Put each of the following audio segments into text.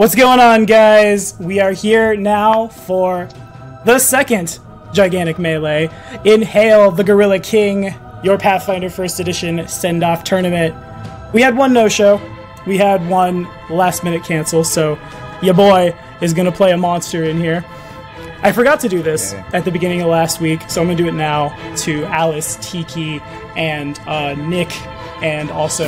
What's going on, guys? We are here now for the second gigantic melee in Hail the Gorilla King, your Pathfinder First Edition send off tournament. We had one no show, we had one last minute cancel, so your boy is gonna play a monster in here. I forgot to do this at the beginning of last week, so I'm gonna do it now to Alice, Tiki, and uh, Nick, and also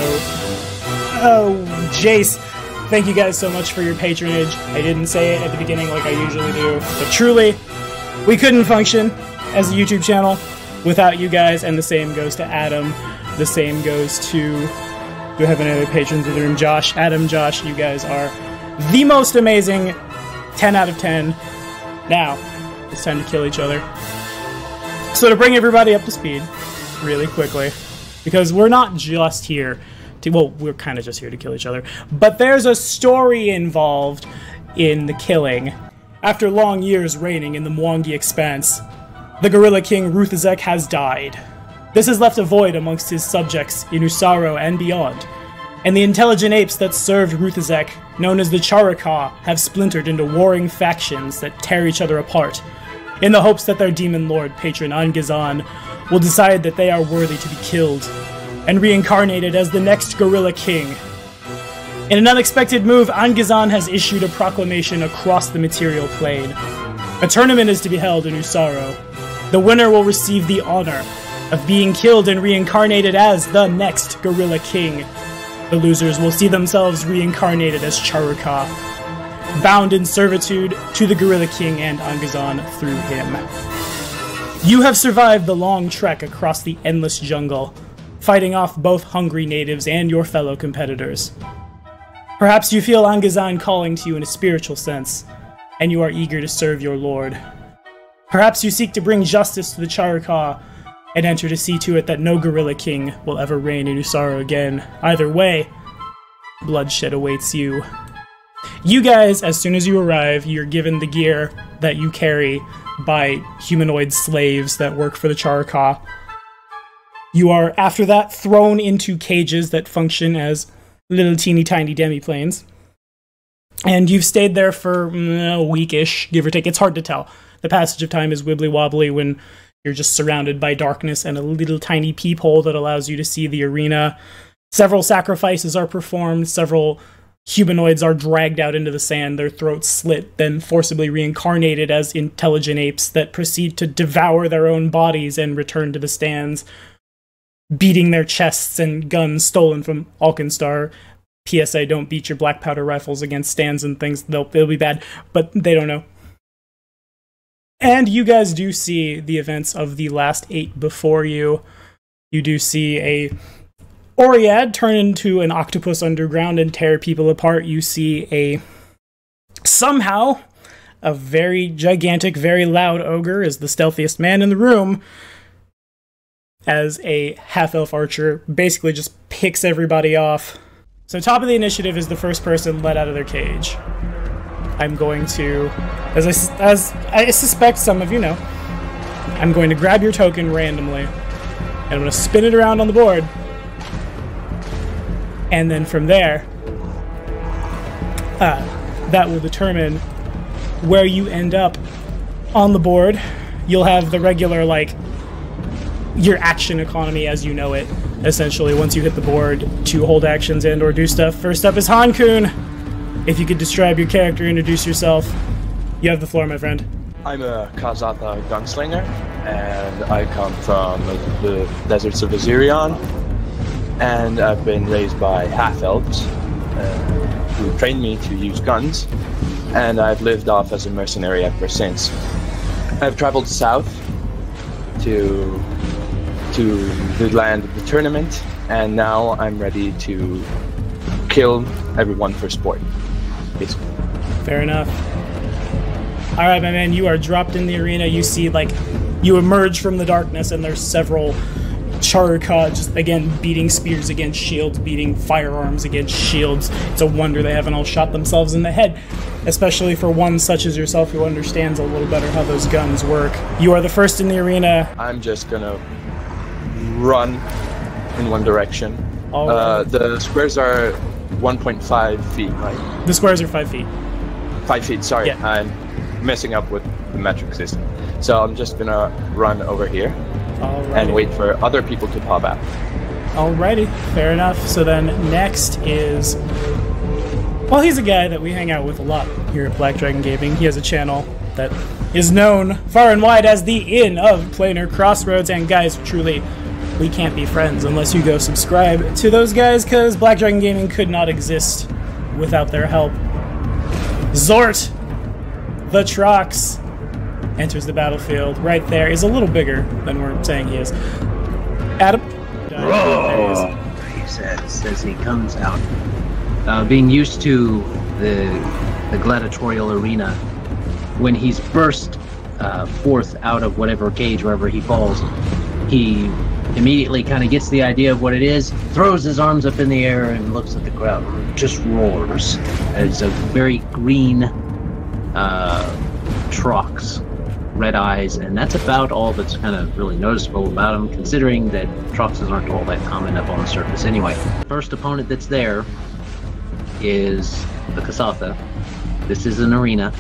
oh Jace. Thank you guys so much for your patronage. I didn't say it at the beginning like I usually do, but truly, we couldn't function as a YouTube channel without you guys, and the same goes to Adam. The same goes to. Do I have any other patrons in the room? Josh, Adam, Josh, you guys are the most amazing 10 out of 10. Now, it's time to kill each other. So, to bring everybody up to speed really quickly, because we're not just here to, well, we're kind of just here to kill each other, but there's a story involved in the killing. After long years reigning in the Mwangi Expanse, the Gorilla King Ruthazek has died. This has left a void amongst his subjects in Usaro and beyond, and the intelligent apes that served Ruthazek, known as the Charau-ka, have splintered into warring factions that tear each other apart, in the hopes that their demon lord patron Angazhan will decide that they are worthy to be killed and reincarnated as the next Gorilla King. In an unexpected move, Angazhan has issued a proclamation across the material plane. A tournament is to be held in Usaro. The winner will receive the honor of being killed and reincarnated as the next Gorilla King. The losers will see themselves reincarnated as Charau-ka, bound in servitude to the Gorilla King and Angazhan through him. You have survived the long trek across the endless jungle, fighting off both hungry natives and your fellow competitors. Perhaps you feel Angazhan calling to you in a spiritual sense, and you are eager to serve your lord. Perhaps you seek to bring justice to the Charau-ka and enter to see to it that no Gorilla King will ever reign in Usaro again. Either way, bloodshed awaits you. You guys, as soon as you arrive, you're given the gear that you carry by humanoid slaves that work for the Charau-ka. You are, after that, thrown into cages that function as little teeny tiny demiplanes. And you've stayed there for mm, a weekish, give or take. It's hard to tell. The passage of time is wibbly wobbly when you're just surrounded by darkness and a little tiny peephole that allows you to see the arena. Several sacrifices are performed, several humanoids are dragged out into the sand, their throats slit, then forcibly reincarnated as intelligent apes that proceed to devour their own bodies and return to the stands, beating their chests and guns stolen from Alkenstar. PSA, don't beat your black powder rifles against stands and things, they'll, they'll be bad, but they don't know. And you guys do see the events of the last eight before you. You do see a Oread turn into an octopus underground and tear people apart. You see a somehow a very gigantic, very loud ogre is the stealthiest man in the room. As a half elf archer basically just picks everybody off. So, top of the initiative is the first person let out of their cage. I'm going to, as I, as I suspect some of you know, I'm going to grab your token randomly, and I'm going to spin it around on the board, and then from there, uh, that will determine where you end up on the board. You'll have the regular, like, your action economy as you know it, essentially, once you hit the board to hold actions and or do stuff. First up is Hankun. If you could describe your character, introduce yourself. You have the floor, my friend. I'm a Kasatha gunslinger, and I come from the deserts of Osirion, and I've been raised by half-elves, uh, who trained me to use guns, and I've lived off as a mercenary ever since. I've traveled south to to the land of the tournament, and now I'm ready to kill everyone for sport. Basically. Fair enough. All right, my man, you are dropped in the arena. You see, like, you emerge from the darkness, and there's several Charau-ka just again beating spears against shields, beating firearms against shields. It's a wonder they haven't all shot themselves in the head, especially for one such as yourself who understands a little better how those guns work. You are the first in the arena. I'm just gonna run in one direction. All Uh, the squares are 1.5 feet, right? The squares are five feet. Five feet, sorry. Yeah. I'm messing up with the metric system. So I'm just gonna run over here Alrighty. and wait for other people to pop out. Alrighty, fair enough. So then next is. Well, he's a guy that we hang out with a lot here at Black Dragon Gaming. He has a channel that is known far and wide as the Inn of Planar Crossroads. And guys, truly, we can't be friends unless you go subscribe to those guys, because Black Dragon Gaming could not exist without their help. Zort, the Trox, enters the battlefield. Right there is a little bigger than we're saying he is. Adam. He says as he comes out. Uh, being used to the the gladiatorial arena, when he's burst uh, forth out of whatever cage, wherever he falls, he immediately kind of gets the idea of what it is, throws his arms up in the air, and looks at the crowd, just roars. As a very green uh, Trox, red eyes, and that's about all that's kind of really noticeable about him, considering that Troxes aren't all that common up on the surface anyway. First opponent that's there is the Kasatha. This is an arena,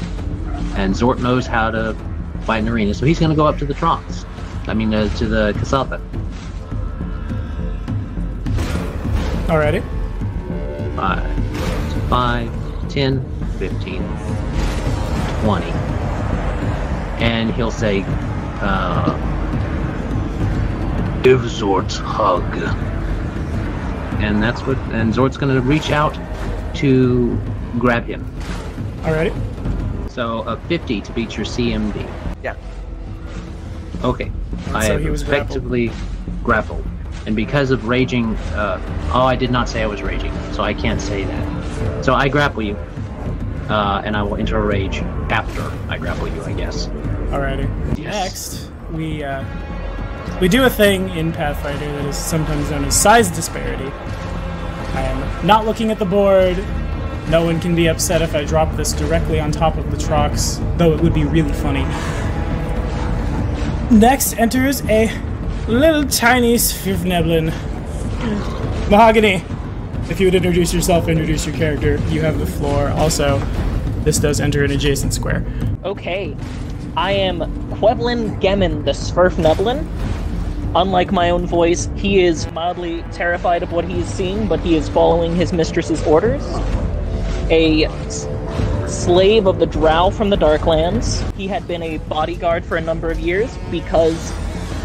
and Zort knows how to fight an arena, so he's going to go up to the Trox. I mean, uh, to the Kasatha. Alrighty. 5, 5, 10, 15, 20. And he'll say, uh, Give Zort's hug. And that's what, and Zort's gonna reach out to grab him. Alrighty. So a 50 to beat your CMD. Yeah. Okay. I So have he was grappled. effectively grappled. And because of raging, uh, oh, I did not say I was raging, so I can't say that. So I grapple you, uh, and I will enter a rage after I grapple you, I guess. Alrighty. Yes. Next, we uh, we do a thing in Pathfinder that is sometimes known as size disparity. I am not looking at the board. No one can be upset if I drop this directly on top of the Trox, though it would be really funny. Next enters a little tiny Svirfneblin. Mahogany, if you would introduce yourself, introduce your character, you have the floor. Also, this does enter an adjacent square. Okay. I am Quevlin Gemin, the Svirfneblin. Unlike my own voice, he is mildly terrified of what he is seeing, but he is following his mistress's orders. A slave of the Drow from the Darklands. He had been a bodyguard for a number of years because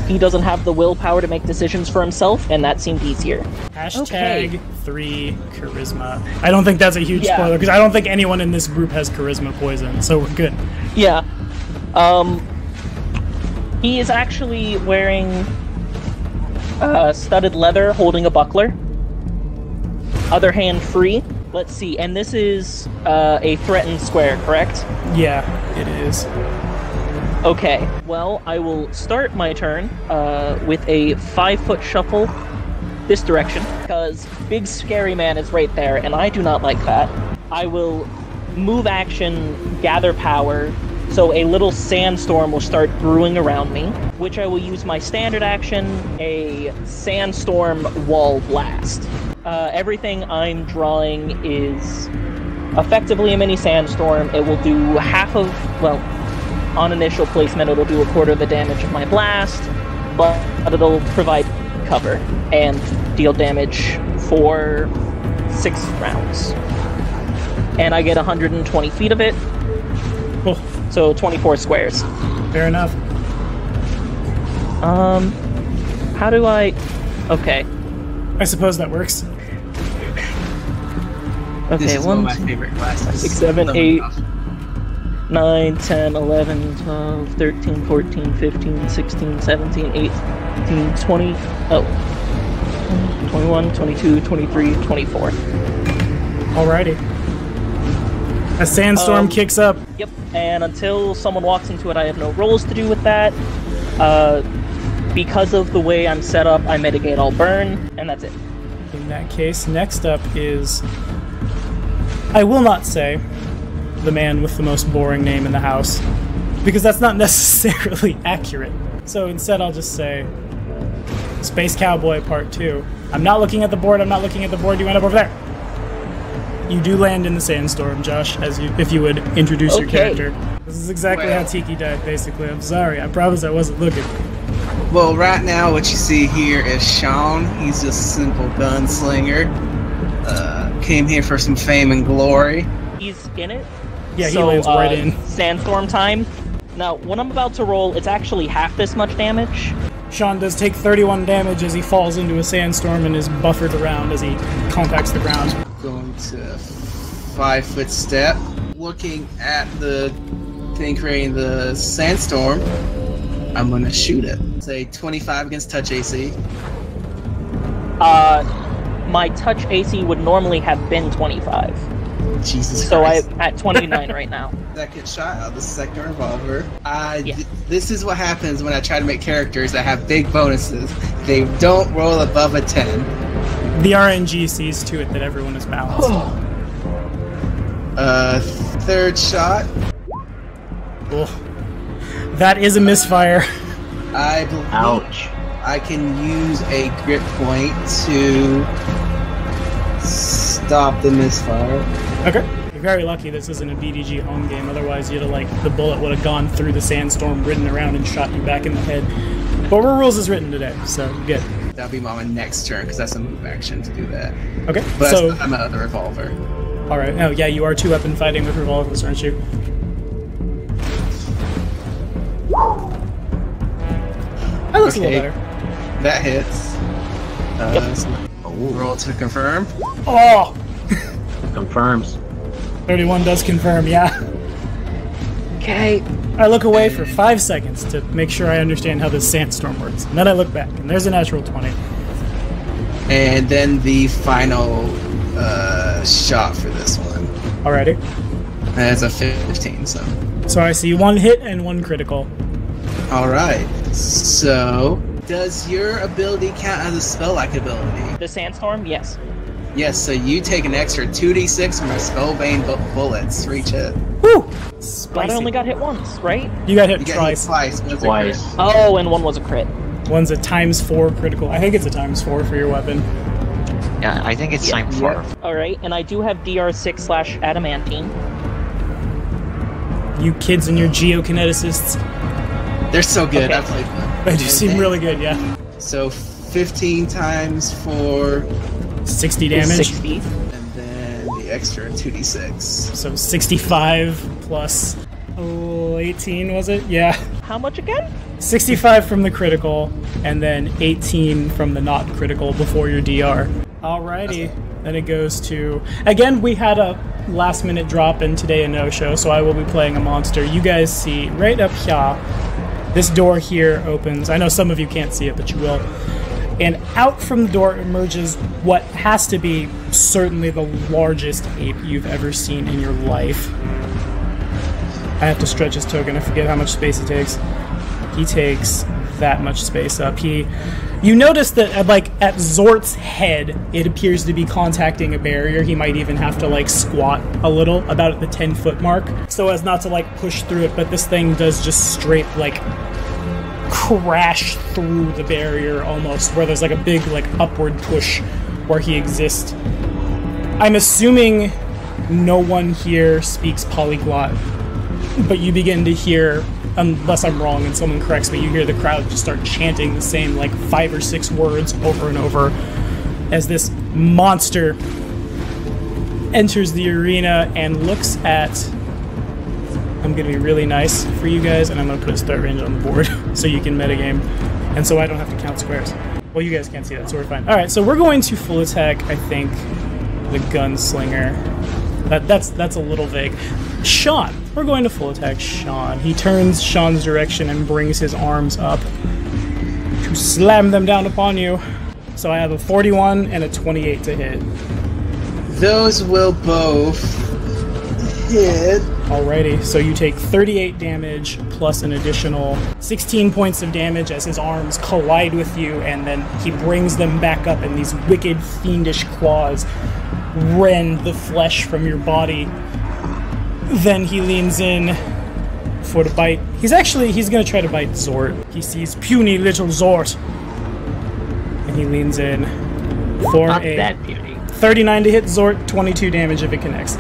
he doesn't have the willpower to make decisions for himself, and that seemed easier. Hashtag Okay. three charisma. I don't think that's a huge Yeah. spoiler because I don't think anyone in this group has charisma poison, so we're good. Yeah. Um. He is actually wearing uh, studded leather, holding a buckler. Other hand free. Let's see. And this is uh, a threatened square, correct? Yeah, it is. Okay. Well, I will start my turn uh, with a five foot shuffle this direction because Big Scary Man is right there, and I do not like that. I will move action, gather power, so a little sandstorm will start brewing around me, which I will use my standard action, a sandstorm wall blast. Uh, everything I'm drawing is effectively a mini sandstorm. It will do half of, well, on initial placement, it'll do a quarter of the damage of my blast, but it'll provide cover and deal damage for six rounds. And I get 120 feet of it, Cool. so 24 squares. Fair enough. Um, how do I? Okay, I suppose that works. okay. This is one, one of my favorite classes. six, seven, eight. gosh. 9, 10, 11, 12, 13, 14, 15, 16, 17, 18, 20, oh, 21, 22, 23, 24. Alrighty. A sandstorm Um, kicks up. Yep, and until someone walks into it, I have no rolls to do with that. Uh, because of the way I'm set up, I mitigate all burn, and that's it. In that case, next up is. I will not say the man with the most boring name in the house, because that's not necessarily accurate. So instead, I'll just say Space Cowboy Part 2. I'm not looking at the board, I'm not looking at the board, you end up over there. you do land in the sandstorm, Josh. As you, if you would introduce your Okay. character. This is exactly Well- how Tiki died. Basically, I'm sorry. I promise I wasn't looking. Well, right now, what you see here is Sean. He's just a simple gunslinger. Uh, came here for some fame and glory. He's in it. Yeah, he so, lands uh, right in. Sandstorm time. Now, what I'm about to roll, it's actually half this much damage. Sean does take 31 damage as he falls into a sandstorm and is buffered around as he contacts the ground. Going to five foot step. Looking at the thing creating the sandstorm. I'm gonna shoot it. Say 25 against touch AC. Uh, my touch AC would normally have been 25, Jesus so Christ. I'm at 29 right now. second shot of the second revolver. I Yeah. th- this is what happens when I try to make characters that have big bonuses. They don't roll above a 10. The RNG sees to it that everyone is balanced. Uh, third shot. Ugh. That is a misfire. I believe Ouch. I can use a grit point to stop the misfire. Okay. You're very lucky this isn't a BDG home game. Otherwise, you'd have like the bullet would have gone through the sandstorm, ridden around, and shot you back in the head. But we're rules is written today, so good. That'll be my next turn because that's a move action to do that. Okay. But so, I'm out of the revolver. all right. Oh yeah, you are two weapon fighting with revolvers, aren't you? That looks a little better. That hits. Uh, so roll to confirm. Oh, Confirms. 31 does confirm. Yeah. Okay. I look away for five seconds to make sure I understand how this sandstorm works, and then I look back, and there's a natural 20. And then the final uh, shot for this one. Alrighty. That's a 15, so. So I see one hit and one critical. Alright. So, does your ability count as a spell like ability? The sandstorm, yes. Yes, so you take an extra 2d6 from your spellbane bu- bullets for each hit. Woo! But I only got hit once, right? you got hit You get hit twice. twice. but it's a Twice. crit. Oh, and one was a crit. One's a times four critical. I think it's a times four for your weapon. Yeah, I think it's Yeah, time for. All right, and I do have DR6 slash adamantine. You kids and your geokineticists. They're so good. Okay. I played them. They do seem really good, yeah. So 15 times 4, 60 damage. 60. and then the extra 2d6. So 65 plus oh, 18, was it? Yeah. How much again? 65 from the critical, and then 18 from the not critical before your DR. Alrighty. Then it goes to. Again, we had a last minute drop in today a no show, so I will be playing a monster. You guys see right up here, this door here opens. I know some of you can't see it, but you will. And out from the door emerges what has to be certainly the largest ape you've ever seen in your life. I have to stretch his token. I forget how much space he takes. He takes that much space up. He, you notice that at, like at Zort's head, it appears to be contacting a barrier. He might even have to like squat a little, about at the ten foot mark, so as not to like push through it. But this thing does just straight like crash through the barrier almost, where there's like a big like upward push where he exists. I'm assuming no one here speaks polyglot but you begin to hear unless i'm wrong and someone corrects me you hear the crowd just start chanting the same like five or six words over and over as this monster enters the arena and looks at i'm gonna be really nice for you guys and i'm gonna put a start range on the board so you can metagame and so i don't have to count squares well you guys can't see that so we're fine all right so we're going to full attack i think the gunslinger that, that's that's a little vague. Sean, we're going to full attack Sean. He turns Sean's direction and brings his arms up to slam them down upon you. So I have a 41 and a 28 to hit. Those will both hit. Alrighty, so you take 38 damage plus an additional 16 points of damage as his arms collide with you, and then he brings them back up, and these wicked, fiendish claws rend the flesh from your body. Then he leans in for the bite. He's actually he's gonna try to bite Zort. He sees puny little Zort, and he leans in for Not a that beauty. 39 to hit Zort, 22 damage if it connects.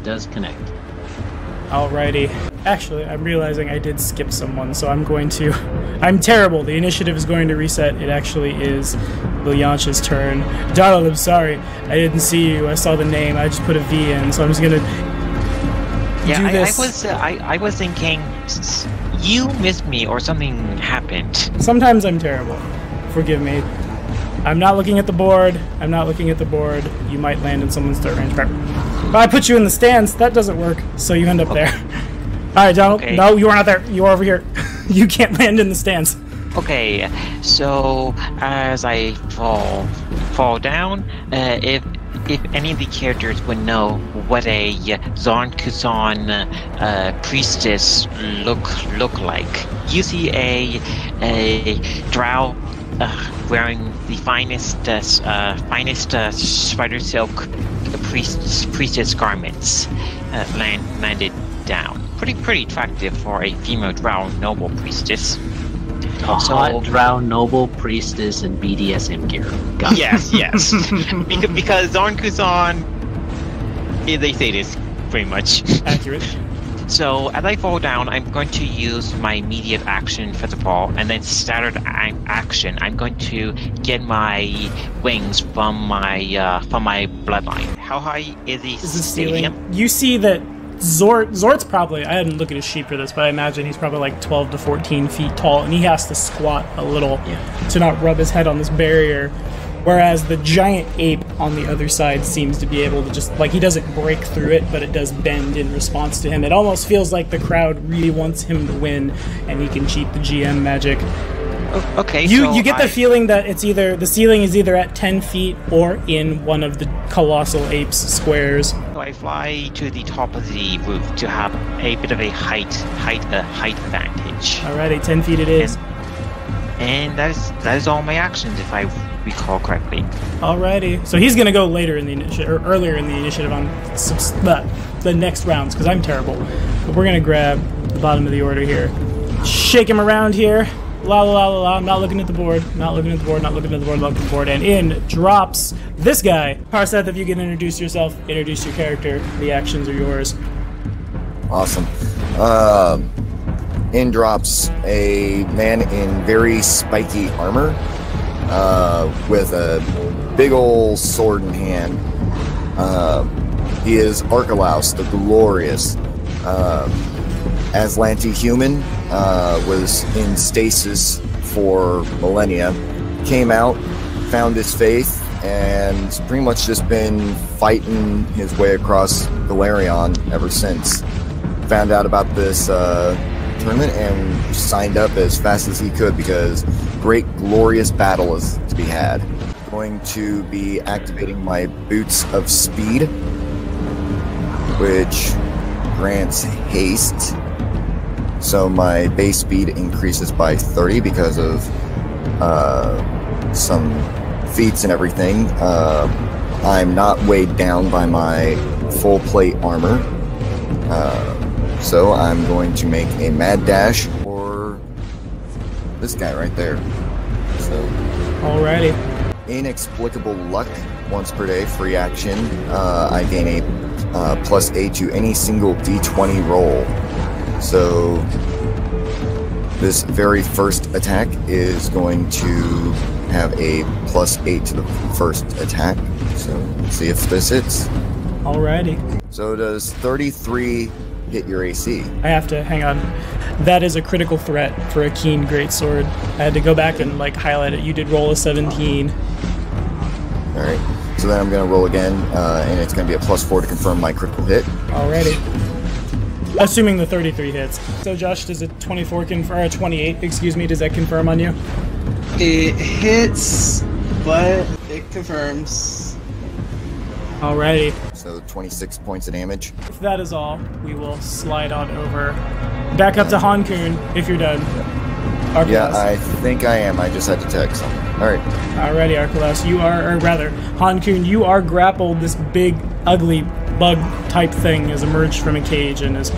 It does connect. Alrighty. Actually, I'm realizing I did skip someone, so I'm going to. I'm terrible. The initiative is going to reset. It actually is Lilyancha's turn. Donald, I'm sorry. I didn't see you. I saw the name. I just put a V in, so I'm just gonna Yeah, I, I was uh, I, I was thinking you missed me or something happened. Sometimes I'm terrible. Forgive me. I'm not looking at the board. I'm not looking at the board. You might land in someone's third range prep. But I put you in the stands. That doesn't work. So you end up there. All right, Donald. Okay. No, you are not there. You are over here. you can't land in the stands. Okay, so as I fall fall down, uh, if if any of the characters would know what a Zon-Kuthon uh, priestess look look like, you see a a drow uh, wearing the finest uh, uh, finest uh, spider silk priest priestess garments uh, land, landed down. Pretty pretty attractive for a female drow noble priestess. A So- hot drow noble priestess and BDSM gear. Got. Yes, yes. because, because Zon-Kuthon is a sadist, pretty much. Accurate. So as I fall down, I'm going to use my immediate action first of all, and then standard action. I'm going to get my wings from my uh, from my bloodline. How high is the Is the stadium? ceiling? You see that Zort Zort's probably I didn't look at his sheet for this, but I imagine he's probably like 12 to 14 feet tall, and he has to squat a little to not rub his head on this barrier. Whereas the giant ape on the other side seems to be able to just like he doesn't break through it, but it does bend in response to him. It almost feels like the crowd really wants him to win, and he can cheat the GM magic. Okay, You so you get the I- feeling that it's either the ceiling is either at 10 feet or in one of the colossal apes squares. So I fly to the top of the roof to have a bit of a height height uh, height advantage. Alrighty, 10 feet it is. And that is that is all my actions if I recall correctly. Alrighty. So he's gonna go later in the initiative, or earlier in the initiative on the, the next rounds, because I'm terrible. But we're gonna grab the bottom of the order here. Shake him around here. La la la la la. I'm not looking at the board. Not looking at the board. Not looking at the board. Not looking at the board. And in drops this guy. Parseth, if you can introduce yourself, introduce your character. The actions are yours. Awesome. Um, in drops a man in very spiky armor uh, with a big old sword in hand. Um, he is Archelaus, the Glorious. Um, Azlanti human uh, was in stasis for millennia. Came out, found his faith, and pretty much just been fighting his way across Golarion ever since found out about this uh, tournament and signed up as fast as he could because great glorious battle is to be had. Going to be activating my boots of speed, which grants haste. So my base speed increases by 30 because of uh, some feats and everything. Uh, I'm not weighed down by my full plate armor. Uh, so I'm going to make a mad dash for this guy right there. So Alrighty. inexplicable luck once per day, free action. Uh, I gain a uh, plus eight to any single d20 roll. So this very first attack is going to have a plus eight to the first attack. So see if this hits. Alrighty. So does 33 hit your AC? I have to hang on. That is a critical threat for a keen greatsword. I had to go back and like highlight it. You did roll a 17. All right. So then I'm going to roll again, uh, and it's going to be a plus four to confirm my critical hit. Already. Assuming the 33 hits. So Josh, does a 24 confirm or a 28, excuse me, does that confirm on you? It hits, but it confirms. Alrighty. So 26 points of damage. If that is all, we will slide on over. Back up to Hankun if you're done. Archelaus. Yeah, I think I am. I just had to text something. All right. Alrighty, Archelaus, you are, or rather, Hankun, you are grappled. This big, ugly bug type thing has emerged from a cage and has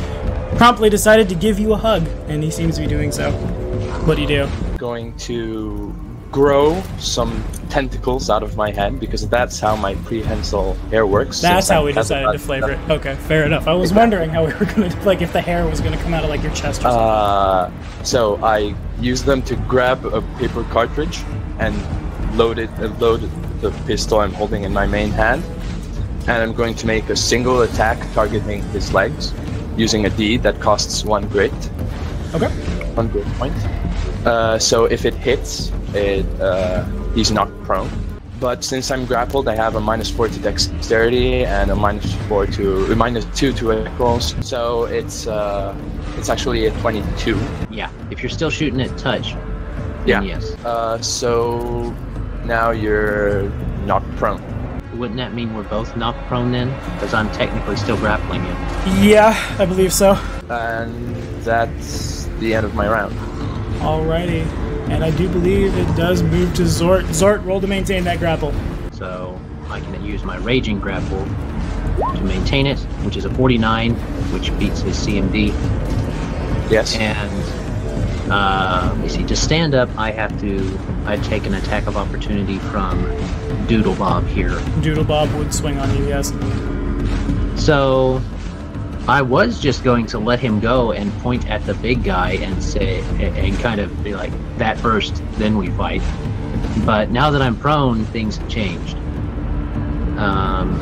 promptly decided to give you a hug, and he seems to be doing so. What do you do? Going to grow some tentacles out of my head because that's how my prehensile hair works. That's how we decided to flavor it. Okay, fair enough. I was wondering how we were gonna like if the hair was gonna come out of like your chest or something. Uh, so I use them to grab a paper cartridge and load it, uh, load the pistol I'm holding in my main hand, and I'm going to make a single attack targeting his legs using a D that costs one grit, okay. one grit point. Uh, so if it hits, it uh, he's knocked prone. But since I'm grappled, I have a minus four to dexterity and a minus four to a minus two to equals. So it's uh, it's actually a 22. Yeah, if you're still shooting at touch, Yeah. yes. Uh, so now you're knocked prone. Wouldn't that mean we're both knocked prone then? Because I'm technically still grappling you. Yeah, I believe so. And that's the end of my round. Alrighty. And I do believe it does move to Zort. Zort, roll to maintain that grapple. So I can use my raging grapple to maintain it, which is a 49, which beats his CMD. Yes. And uh, let me see. To stand up, I have to. I take an attack of opportunity from Doodle Bob here. Doodle Bob would swing on you, yes. So I was just going to let him go and point at the big guy and say and, kind of be like, "That first, then we fight." But now that I'm prone, things have changed. Um,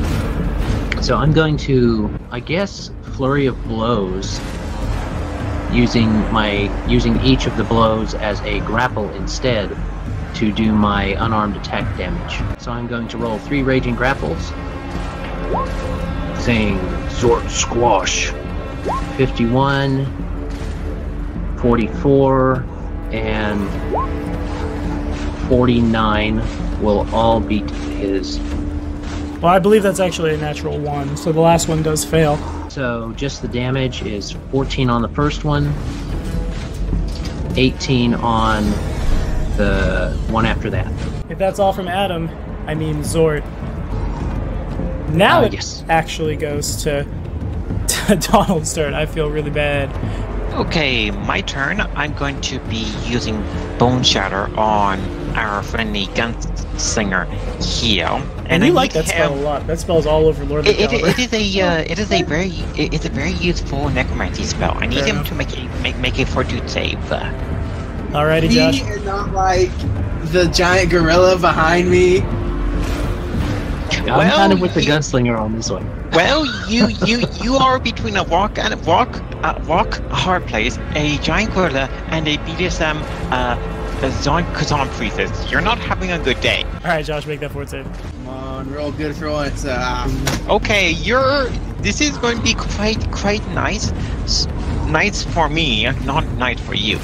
so I'm going to, I guess, flurry of blows, using my using each of the blows as a grapple instead to do my unarmed attack damage. So I'm going to roll three raging grapples, saying Zort Squash. 51, 44, and 49 will all beat his. Well, I believe that's actually a natural one, so the last one does fail. So just the damage is 14 on the first one, 18 on the one after that. If that's all from Adam, I mean Zort. Now Uh, it yes. actually goes to, to Donald's turn. I feel really bad. Okay, my turn. I'm going to be using Bone Shatter on our friendly gunslinger here. And, I you like need that spell a lot. That spell's all over Lord of the it, it is a uh, it is a very it- it's a very useful necromancy spell. I need Fair him enough. to make a make, make a fortitude save. Alrighty, Me Josh. and not like the giant gorilla behind me. I'm Well, kind of with the you- gunslinger on this one. Well, you you you are between a rock and a rock, a rock, a hard place, a giant gorilla, and a BDSM uh, a Zon Kazan priestess. You're not having a good day. Alright, Josh, make that fort save. Come on, roll good for once. Uh, Okay, you're. This is going to be quite quite nice. S- Nice for me, not nice for you.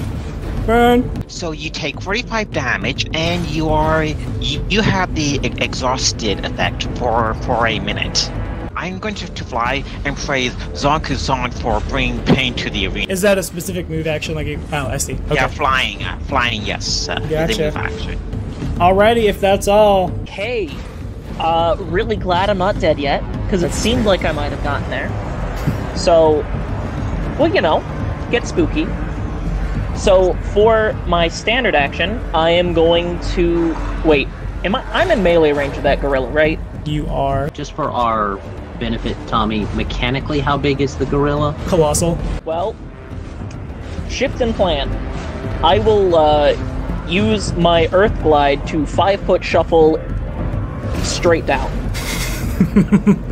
Burn. So you take 45 damage, and you are you, you have the e- exhausted effect for for a minute. I'm going to, to fly and praise Zon-Kuthon for bringing pain to the arena. Is that a specific move action? Like, a, oh, I see. Okay. Yeah, flying, uh, flying, yes. Uh, Gotcha. The move action. Alrighty, if that's all. Hey, uh, really glad I'm not dead yet, because it seemed like I might have gotten there. So, well, you know, get spooky. So, for my standard action, I am going to wait. Am I? I'm in melee range of that gorilla, right? You are Just for our benefit, Tommy, mechanically, how big is the gorilla? colossal. Well, shift and plan. I will uh, use my Earth Glide to five foot shuffle straight down.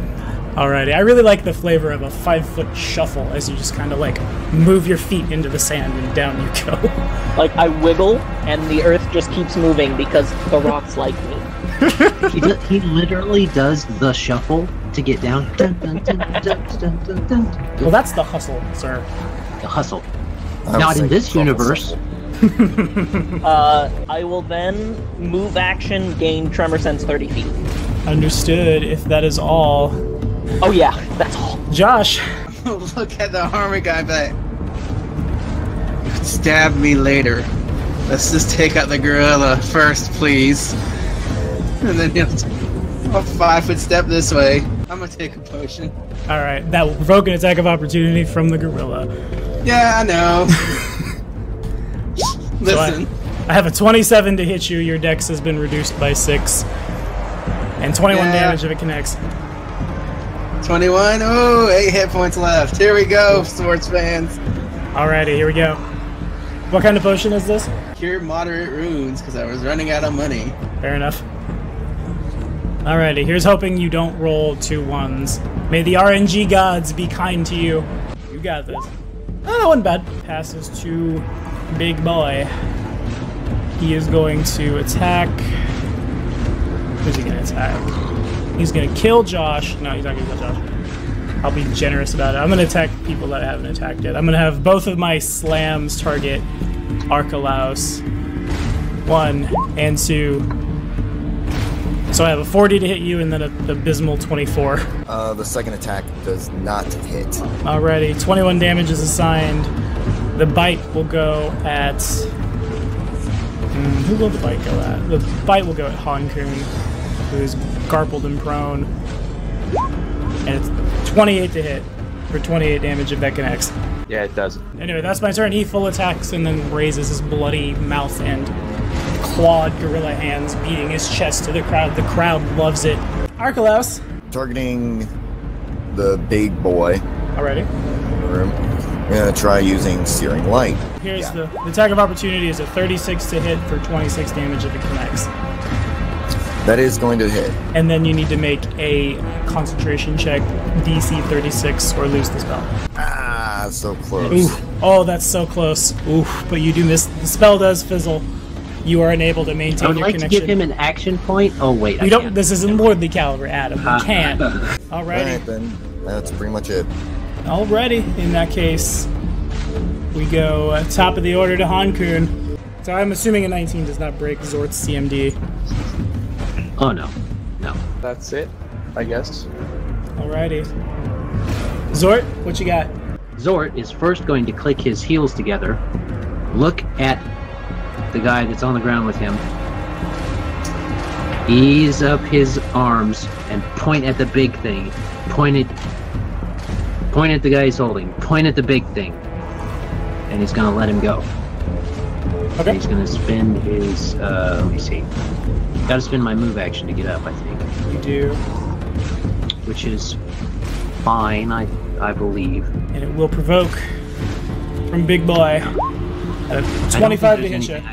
Alrighty, I really like the flavor of a five foot shuffle as you just kind of like move your feet into the sand and down you go. Like I wiggle, and the Earth just keeps moving because the rocks like me. He, do, he literally does the shuffle to get down. Dun, dun, dun, dun, dun, dun, dun. well, that's the hustle, sir. The hustle. Not in this universe. Uh, I will then move action, gain tremor sense 30 feet. Understood. If that is all, Oh yeah, that's all. Josh. look at the armor guy, but stab me later. Let's just take out the gorilla first, please. And then he'll a five foot step this way. I'm gonna take a potion. All right, that will provoke an attack of opportunity from the gorilla. Yeah, I know. Listen, I have a 27 to hit you. Your dex has been reduced by 6. And 21 Yeah. damage if it connects. 21. Oh, eight hit points left. Here we go, sports fans. Alrighty, here we go. What kind of potion is this? Cure moderate wounds because I was running out of money. Fair enough. Alrighty, here's hoping you don't roll two ones. May the RNG gods be kind to you. You got this. Oh, that wasn't bad. Passes to Big Boy. He is going to attack. Who's he gonna attack? He's gonna kill Josh. No, he's not gonna kill Josh. I'll be generous about it. I'm gonna attack people that I haven't attacked yet. I'm gonna have both of my slams target Archelaus. One and two. So I have a 40 to hit you and then a abysmal 24. Uh, the second attack does not hit. Alrighty, 21 damage is assigned. The bite will go at. Hmm, who will the bite go at? The bite will go at Hankun, who is garbled and prone. And it's 28 to hit for 28 damage if that connects. Yeah, it does. Anyway, that's my turn. He full attacks and then raises his bloody mouth and clawed gorilla hands, beating his chest to the crowd. The crowd loves it. Archelaus. Targeting the big boy. Alrighty. We're gonna try using Searing Light. Here's Yeah. the, the attack of opportunity is a 36 to hit for 26 damage if it connects. That is going to hit. And then you need to make a concentration check, DC 36, or lose the spell. Ah, so close. Ooh. Oh, that's so close. Ooh, but you do miss. The spell does fizzle. You are unable to maintain I would your like to connection. give him an action point. Oh wait, I don't. can't. This isn't Lordly Caliber, Adam. You can't. Alrighty. Alright then. That's pretty much it. Alrighty. In that case, we go uh, top of the order to Hankun. So I'm assuming a 19 does not break Zort's CMD. Oh no, no. That's it, I guess. Alrighty. Zort, what you got? Zort is first going to click his heels together, look at the guy that's on the ground with him, ease up his arms, and point at the big thing. Point it. Point at the guy he's holding. Point at the big thing. And he's gonna let him go. Okay. He's gonna spend his. Uh, let me see. Gotta spend my move action to get up, I think. You do. Which is fine, I I believe. And it will provoke from Big Boy. At a I don't 25 to hit you.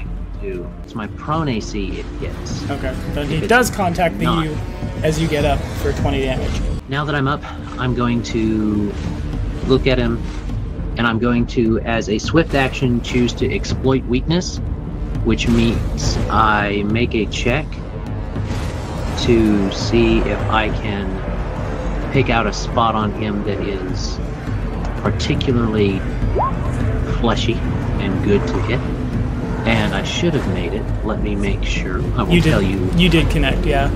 do. It's my prone AC it hits. Okay. Then he does contact the not- you as you get up for 20 damage. Now that I'm up, I'm going to look at him and I'm going to, as a swift action, choose to exploit weakness, which means I make a check to see if I can pick out a spot on him that is particularly fleshy and good to hit. And I should have made it. Let me make sure. I will You did. tell you You did connect, yeah.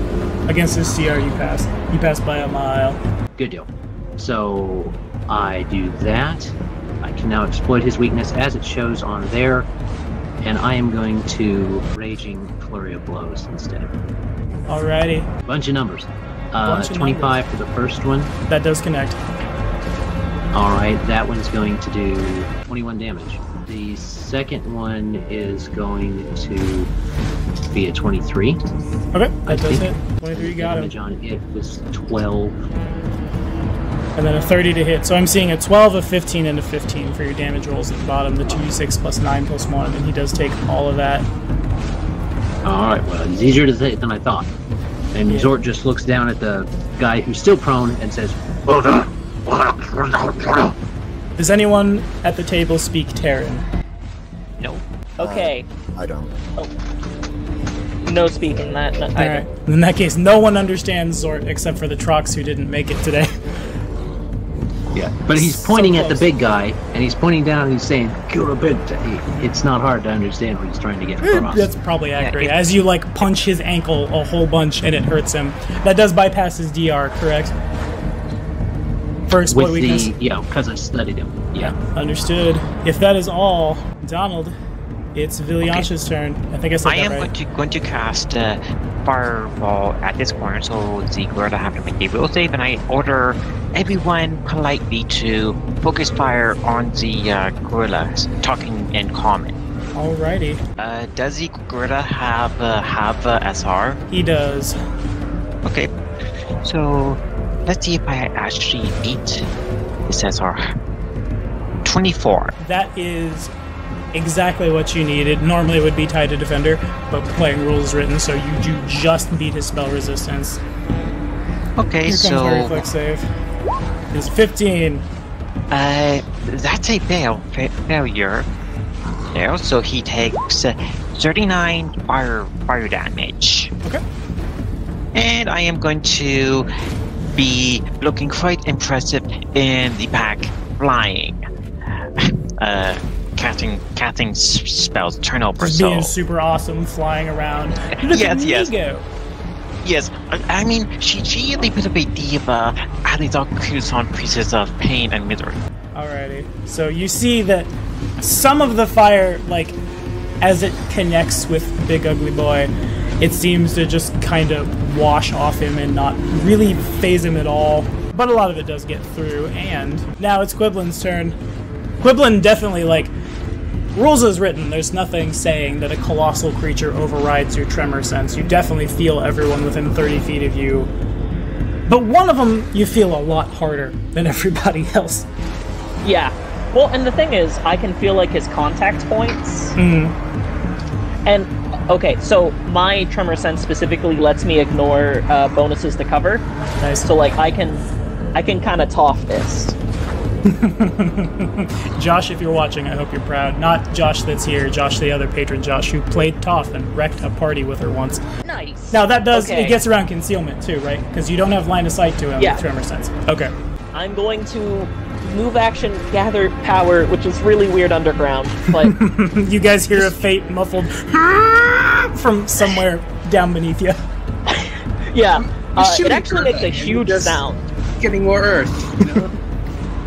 Against this CR, you passed. You passed by a mile. Good deal. So I do that. I can now exploit his weakness as it shows on there, and I am going to Raging Flurry of Blows instead. Alrighty. Bunch of numbers. Uh, Bunch of 25 for the first one. That does connect. Alright, that one's going to do 21 damage. The second one is going to be a 23. Okay, I that does think hit. 23, you got damage him. on it was 12. And then a 30 to hit. So I'm seeing a 12, a 15, and a 15 for your damage rolls at the bottom. The 2d6 plus 9 plus 1, and he does take all of that. Alright, well, it's easier to say than I thought. And Yeah. Zort just looks down at the guy who's still prone and says, Well done. Does anyone at the table speak Terran? No. Uh, okay, I don't. Oh. No speaking that. No, I Alright. In that case, no one understands Zort except for the Trox who didn't make it today. Yeah. But he's So pointing at the big guy, and he's pointing down and he's saying, Kill a bit. It's not hard to understand what he's trying to get eh, across. That's probably accurate. it- As you like punch his ankle a whole bunch and it hurts him. That does bypass his DR, correct? First exploit With the, yeah, because I studied him. Yeah. Understood. If that is all, Donald, it's Villianch's turn. I think I said I that am going to going to cast uh, fireball at this corner, so the gorilla have to make a will save, and I order everyone politely to focus fire on the uh, gorilla, talking in common. Alrighty. Uh, does the gorilla have uh, have uh, SR? He does. Okay. So let's see if I actually beat this SR. 24. That is exactly what you needed. Normally it would be tied to defender, but playing rules written, so you do just beat his spell resistance. Okay, Here comes my so reflex save. It's 15. uh, that's a fail fa- failure. There, so he takes uh, 39 fire fire damage. Okay. And I am going to be looking quite impressive in the pack, flying, uh, casting casting spells turnover. Just So being super awesome, flying around. Look Yes, yes. Yes, I, mean she she a bit of a diva, adding on pieces of pain and misery. Alrighty. So you see that some of the fire, like, as it connects with Big Ugly Boy, it seems to just kind of wash off him and not really faze him at all. But a lot of it does get through, and now it's Quiblin's turn. Quiblin definitely, like, rules as written, there's nothing saying that a colossal creature overrides your tremor sense. You definitely feel everyone within 30 feet of you. But one of them you feel a lot harder than everybody else. Yeah. Well, and the thing is, I can feel like his contact points. Mm. And okay, so my tremor sense specifically lets me ignore uh, bonuses to cover. Nice. So like I can, I can kind of toff this. Josh, if you're watching, I hope you're proud. Not Josh that's here, Josh the other patron Josh who played Toff and wrecked a party with her once. Nice. Now that does Okay. it gets around concealment too, right? Because you don't have line of sight to him Yeah. with tremor sense. Okay. I'm going to move action, gather power, which is really weird underground, but you guys hear a faint muffled from somewhere down beneath you. yeah, uh, it actually makes a huge sound. Getting more Earth. You know?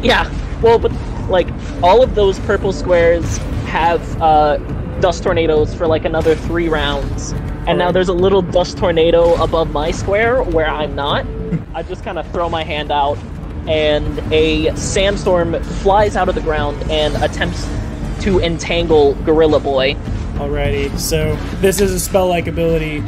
Yeah, well, but like all of those purple squares have uh, dust tornadoes for like another three rounds, and now there's a little dust tornado above my square where I'm not. I just kind of throw my hand out, and a sandstorm flies out of the ground and attempts to entangle Gorilla Boy. Alrighty. So this is a spell like ability.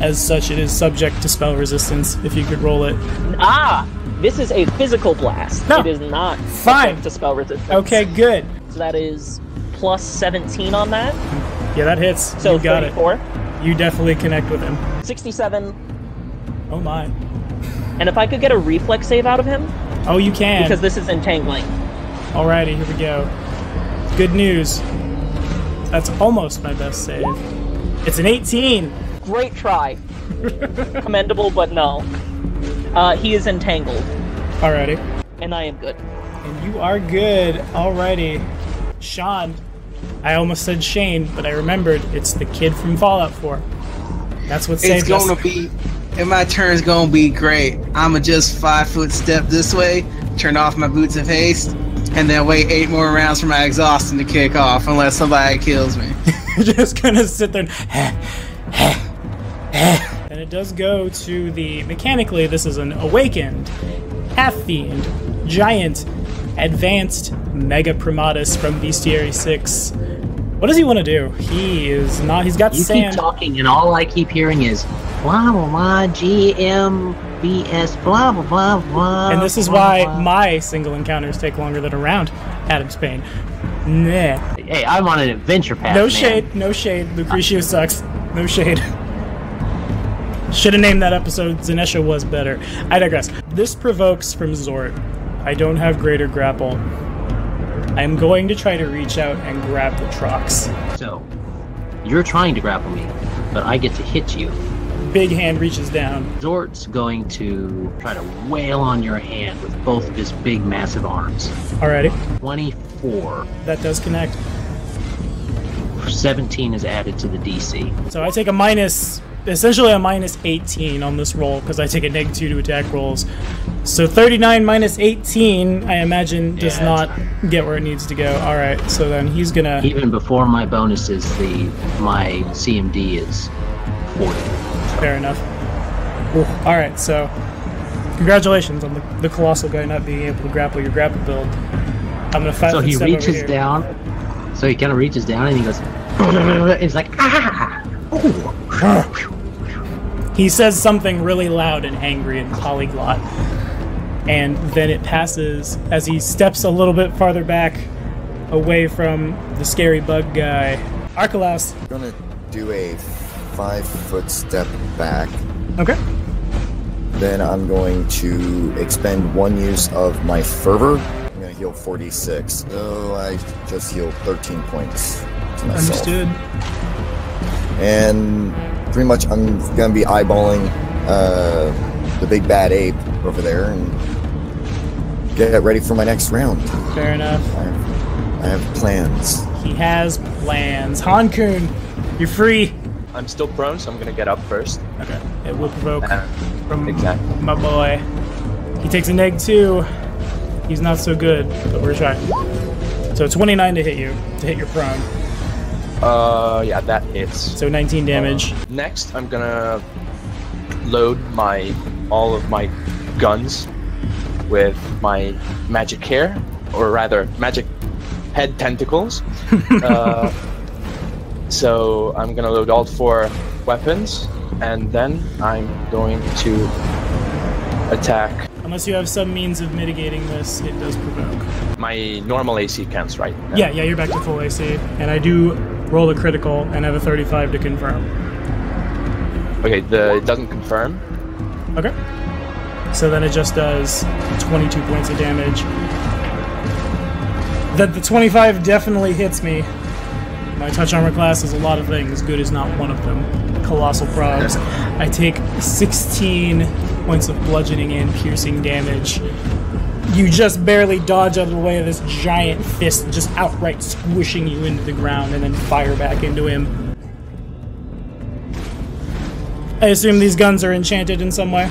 As such, it is subject to spell resistance. If you could roll it. Ah, this is a physical blast. No. It is not Fine. to spell resistance. Okay, good. so that is plus 17 on that. Yeah, that hits. So you got 34. it. You definitely connect with him. 67 Oh my. And if I could get a reflex save out of him, Oh, you can. because this is entangling. Alrighty, here we go. Good news. That's almost my best save. It's an 18. Great try. Commendable, but no. Uh, he is entangled, Alrighty. and I am good. And you are good. Alrighty. Sean. I almost said Shane, but I remembered it's the kid from Fallout 4. That's what It's saved us. gonna be, and my turn's gonna be great. I'ma just five foot step this way, turn off my boots of haste, and then wait eight more rounds for my exhaustion to kick off, unless somebody kills me. just gonna sit there and and it does go to the mechanically this is an awakened half fiend giant advanced megaprimatus from bestiary 6 what does he want to do he is not he's got You sand keep talking, and all I keep hearing is blah blah blah G M B S blah blah blah blah. and this is blah, why blah. my single encounters take longer than a round adam spain nah Hey, I'm on an adventure path. no man. shade no shade lucretio sucks no shade Should have named that episode Zanesha was better. I digress. This provokes from Zort. I don't have greater grapple. I'm going to try to reach out and grab the trucks. So, you're trying to grapple me, but I get to hit you. Big hand reaches down. Zort's going to try to wail on your hand with both of his big, massive arms. Alrighty. 24. That does connect. 17 is added to the DC. So I take a minus, essentially a minus 18 on this roll because I take a negative 2 to attack rolls. So 39 minus 18, I imagine, does Yeah, not get where it needs to go. Alright, so then he's gonna. Even before my bonuses, the my CMD is 40. Fair enough. All right, so congratulations on the, the colossal guy not being able to grapple your grapple build. I'm gonna five So foot he reaches down. So he kind of reaches down and he goes, it's like ah. He says something really loud and angry and polyglot. And then it passes as he steps a little bit farther back away from the scary bug guy. Archelaus. I'm gonna do a five foot step back. Okay. Then I'm going to expend one use of my fervor. I'm gonna heal 46. So I just healed 13 points to myself. Understood. And pretty much I'm gonna be eyeballing uh, the big bad ape over there and get ready for my next round. Fair enough. I have, I have plans. He has plans. Hankun, you're free. I'm still prone, so I'm gonna get up first. Okay. It will provoke Uh, from exactly. my boy. He takes a neg two. He's not so good, but we're trying. So 29 to hit you, to hit your prone. Uh, yeah, that hits. So 19 damage. Next, I'm gonna load my all of my guns with my magic hair, or rather, magic head tentacles. uh, so I'm gonna load all four weapons, and then I'm going to attack. Unless you have some means of mitigating this, it does provoke. My normal AC counts, right? Yeah, yeah, you're back to full AC. And I do roll a critical and have a 35 to confirm. Okay, the it doesn't confirm. Okay. So then it just does 22 points of damage. That the 25 definitely hits me. My touch armor class is a lot of things. Good is not one of them. Colossal probs. I take 16 points of bludgeoning and piercing damage. You just barely dodge out of the way of this giant fist, just outright squishing you into the ground, and then fire back into him. I assume these guns are enchanted in some way.